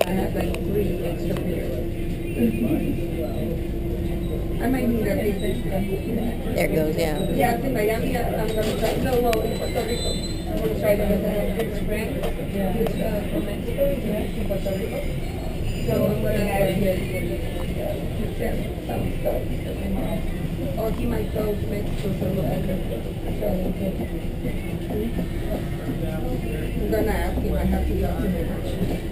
I have like three extra pairs. I might need a big There it goes, yeah. Yeah, in Miami, I'm gonna try, no, well, in Puerto Rico, I'm gonna try to get a good spring, which, uh, from Mexico, yeah, to Puerto Rico. So I'm gonna add here, yeah, some stuff. Or he might go to Mexico, so look at it. I'm gonna ask him, I have to talk to him actually.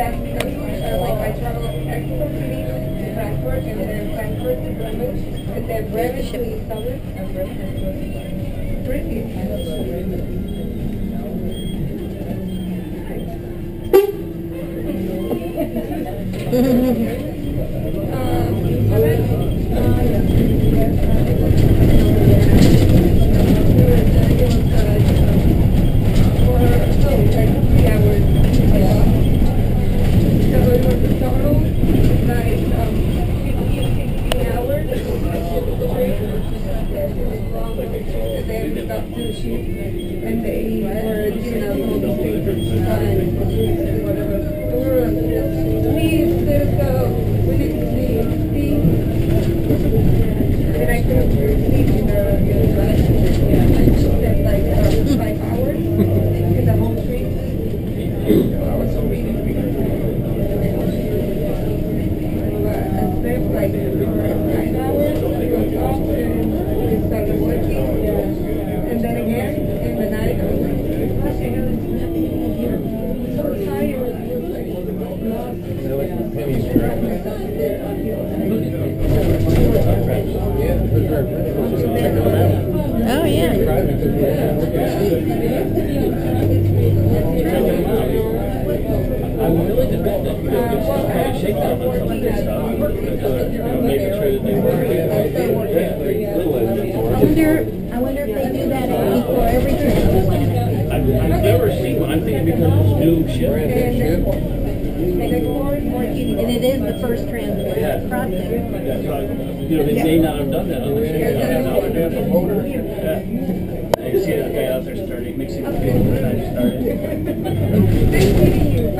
yeah, because, uh, like I travel Mexico City to Frankfurt and then Frankfurt to Bremen, and then Bremen to Southern, and Bremen to Um, they were, you know, Oh, yeah. I'm kind shakedown on that. I wonder, I wonder if they do that before every trip. I've, I've never seen one, I'm thinking because it's new ship. And then more, more eating. And it is the first transport Yeah. Uh, process. That's you know, they may not have done that on the ship. Yeah. You see that guy out there starting, mixing the and I just started. Nice meeting you.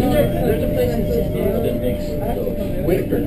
There's a place in Cisco that makes those. Whitaker.